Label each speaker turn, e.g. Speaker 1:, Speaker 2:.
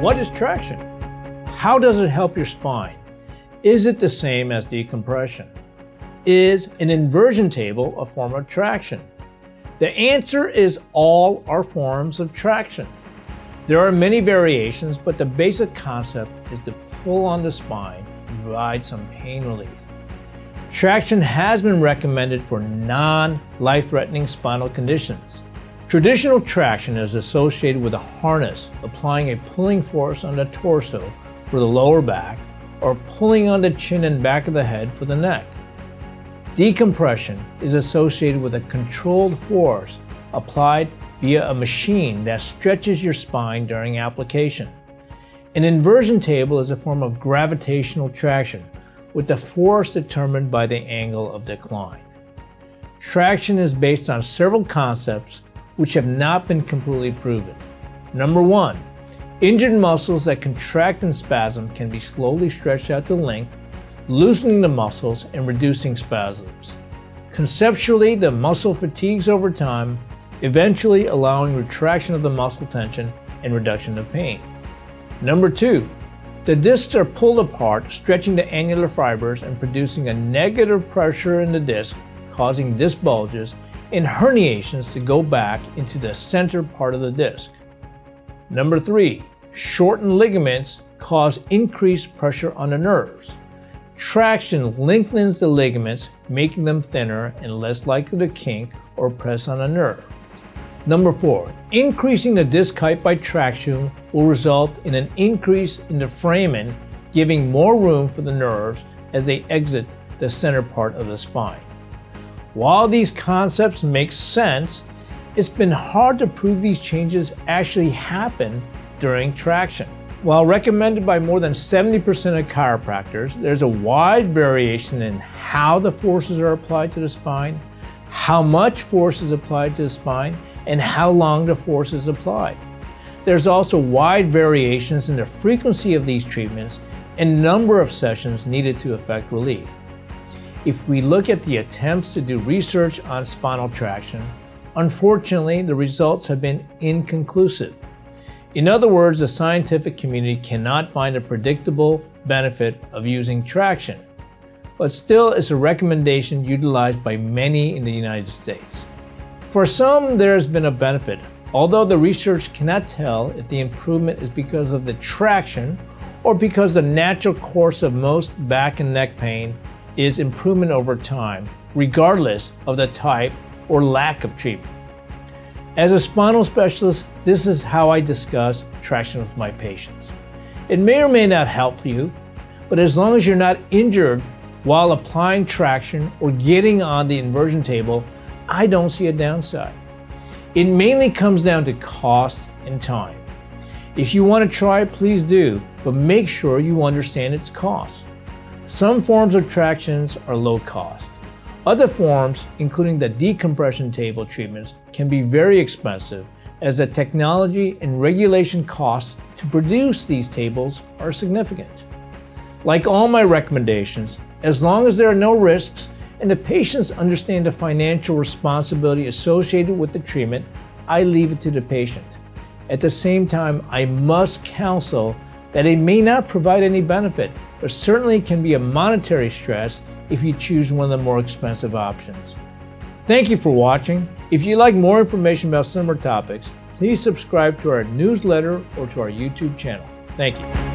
Speaker 1: What is traction? How does it help your spine? Is it the same as decompression? Is an inversion table a form of traction? The answer is all are forms of traction. There are many variations, but the basic concept is to pull on the spine and provide some pain relief. Traction has been recommended for non-life-threatening spinal conditions. Traditional traction is associated with a harness applying a pulling force on the torso for the lower back or pulling on the chin and back of the head for the neck. Decompression is associated with a controlled force applied via a machine that stretches your spine during application. An inversion table is a form of gravitational traction with the force determined by the angle of decline. Traction is based on several concepts which have not been completely proven. Number one, injured muscles that contract and spasm can be slowly stretched out to length, loosening the muscles and reducing spasms. Conceptually, the muscle fatigues over time, eventually allowing retraction of the muscle tension and reduction of pain. Number two, the discs are pulled apart, stretching the annular fibers and producing a negative pressure in the disc, causing disc bulges and herniations to go back into the center part of the disc. Number three, shortened ligaments cause increased pressure on the nerves. Traction lengthens the ligaments, making them thinner and less likely to kink or press on a nerve. Number four, increasing the disc height by traction will result in an increase in the foramen, giving more room for the nerves as they exit the center part of the spine. While these concepts make sense, it's been hard to prove these changes actually happen during traction. While recommended by more than 70% of chiropractors, there's a wide variation in how the forces are applied to the spine, how much force is applied to the spine, and how long the force is applied. There's also wide variations in the frequency of these treatments and number of sessions needed to effect relief. If we look at the attempts to do research on spinal traction, unfortunately, the results have been inconclusive. In other words, the scientific community cannot find a predictable benefit of using traction, but still is a recommendation utilized by many in the United States. For some, there has been a benefit, although the research cannot tell if the improvement is because of the traction or because the natural course of most back and neck pain is improvement over time, regardless of the type or lack of treatment. As a spinal specialist, this is how I discuss traction with my patients. It may or may not help you, but as long as you're not injured while applying traction or getting on the inversion table, I don't see a downside. It mainly comes down to cost and time. If you want to try please do, but make sure you understand its cost. Some forms of tractions are low cost. Other forms, including the decompression table treatments, can be very expensive as the technology and regulation costs to produce these tables are significant. Like all my recommendations, as long as there are no risks and the patients understand the financial responsibility associated with the treatment, I leave it to the patient. At the same time, I must counsel that it may not provide any benefit, but certainly can be a monetary stress if you choose one of the more expensive options. Thank you for watching. If you'd like more information about similar topics, please subscribe to our newsletter or to our YouTube channel. Thank you.